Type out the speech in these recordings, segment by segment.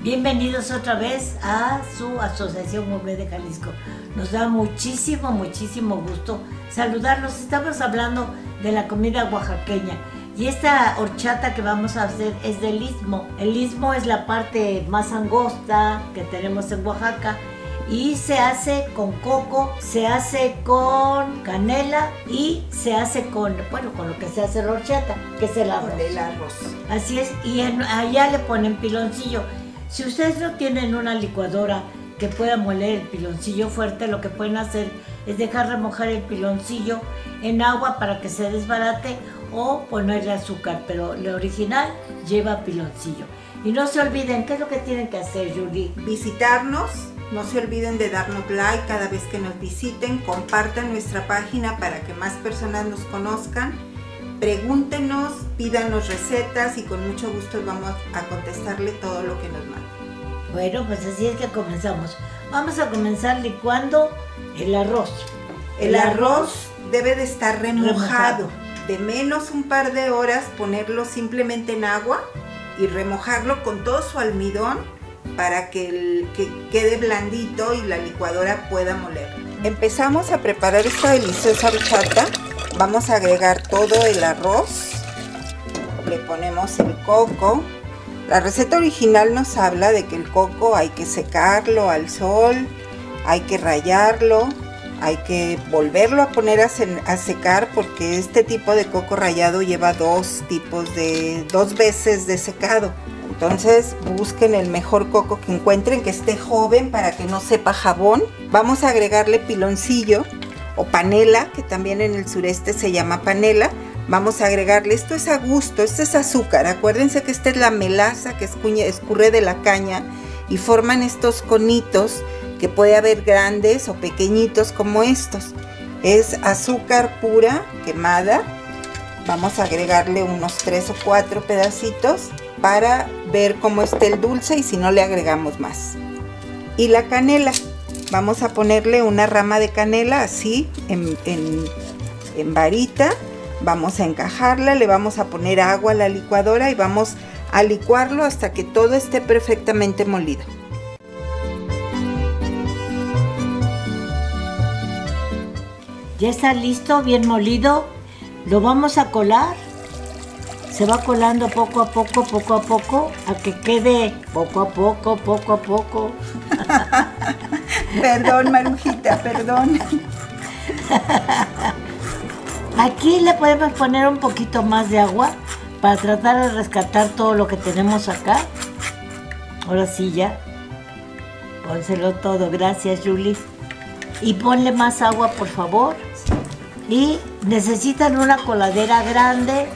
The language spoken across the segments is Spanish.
Bienvenidos otra vez a su Asociación Gourmet de Jalisco. Nos da muchísimo, muchísimo gusto saludarlos. Estamos hablando de la comida oaxaqueña. Y esta horchata que vamos a hacer es del istmo. El istmo es la parte más angosta que tenemos en Oaxaca y se hace con coco, se hace con canela y se hace con, bueno, con lo que se hace la horchata, que es el arroz. el arroz. Así es, y allá le ponen piloncillo. Si ustedes no tienen una licuadora que pueda moler el piloncillo fuerte, lo que pueden hacer es dejar remojar el piloncillo en agua para que se desbarate o ponerle azúcar, pero lo original lleva piloncillo. Y no se olviden, ¿qué es lo que tienen que hacer, Julie? Visitarnos, no se olviden de darnos like cada vez que nos visiten, compartan nuestra página para que más personas nos conozcan, pregúntenos, pídanos recetas y con mucho gusto vamos a contestarle todo lo que nos manden. Bueno, pues así es que comenzamos. Vamos a comenzar licuando el arroz. El arroz debe de estar remojado. De menos un par de horas ponerlo simplemente en agua y remojarlo con todo su almidón para que, el, que quede blandito y la licuadora pueda moler. Empezamos a preparar esta deliciosa horchata. Vamos a agregar todo el arroz. Le ponemos el coco. La receta original nos habla de que el coco hay que secarlo al sol, hay que rayarlo, hay que volverlo a poner a, secar porque este tipo de coco rallado lleva dos tipos de, dos veces de secado. Entonces busquen el mejor coco que encuentren, que esté joven para que no sepa jabón. Vamos a agregarle piloncillo o panela, que también en el sureste se llama panela. Vamos a agregarle, esto es a gusto, esto es azúcar. Acuérdense que esta es la melaza que escurre de la caña y forman estos conitos que puede haber grandes o pequeñitos como estos. Es azúcar pura quemada. Vamos a agregarle unos 3 o 4 pedacitos para ver cómo está el dulce y si no le agregamos más. Y la canela. Vamos a ponerle una rama de canela así en, en, en varita. Vamos a encajarla, le vamos a poner agua a la licuadora y vamos a licuarlo hasta que todo esté perfectamente molido. Ya está listo, bien molido. Lo vamos a colar. Se va colando poco a poco, poco a poco, a que quede poco a poco, poco a poco. perdón, Marujita, perdón. Aquí le podemos poner un poquito más de agua para tratar de rescatar todo lo que tenemos acá. Ahora sí ya. Pónselo todo. Gracias, Julie y ponle más agua por favor y necesitan una coladera grande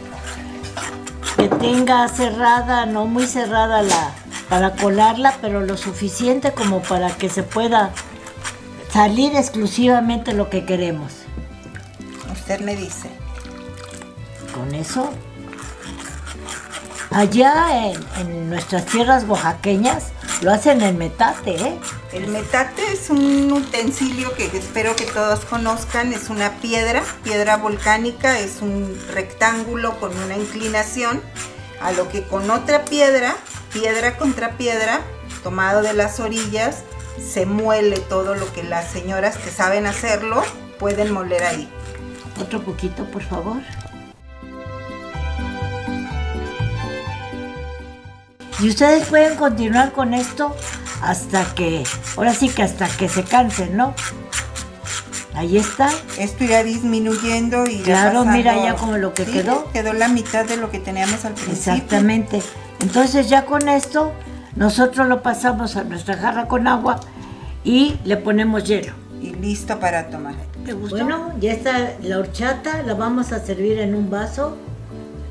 que tenga cerrada, no muy cerrada la para colarla, pero lo suficiente como para que se pueda salir exclusivamente lo que queremos. Usted me dice. Con eso, allá en, en nuestras tierras oaxaqueñas, lo hacen en metate, ¿eh? El metate es un utensilio que espero que todos conozcan. Es una piedra, piedra volcánica, es un rectángulo con una inclinación. A lo que con otra piedra, piedra contra piedra, tomado de las orillas, se muele todo lo que las señoras que saben hacerlo pueden moler ahí. Otro poquito, por favor. Y ustedes pueden continuar con esto hasta que, ahora sí que hasta que se cansen, ¿no? Ahí está. Esto irá disminuyendo y Claro, mira ya como lo que quedó. Quedó la mitad de lo que teníamos al principio. Exactamente. Entonces ya con esto, nosotros lo pasamos a nuestra jarra con agua y le ponemos hielo. Y listo para tomar. ¿Te gustó? Bueno, ya está la horchata, la vamos a servir en un vaso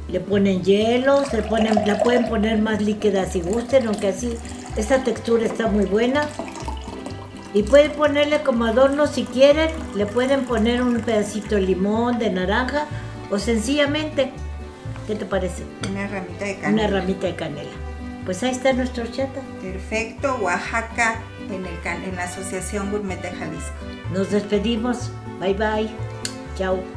le ponen hielo, se ponen, la pueden poner más líquida si gusten, aunque así esta textura está muy buena. Y pueden ponerle como adorno si quieren, le pueden poner un pedacito de limón, de naranja o sencillamente, ¿qué te parece? Una ramita de canela. Una ramita de canela. Pues ahí está nuestro chata. Perfecto, Oaxaca en, el, en la Asociación Gourmet de Jalisco. Nos despedimos. Bye bye. Chao.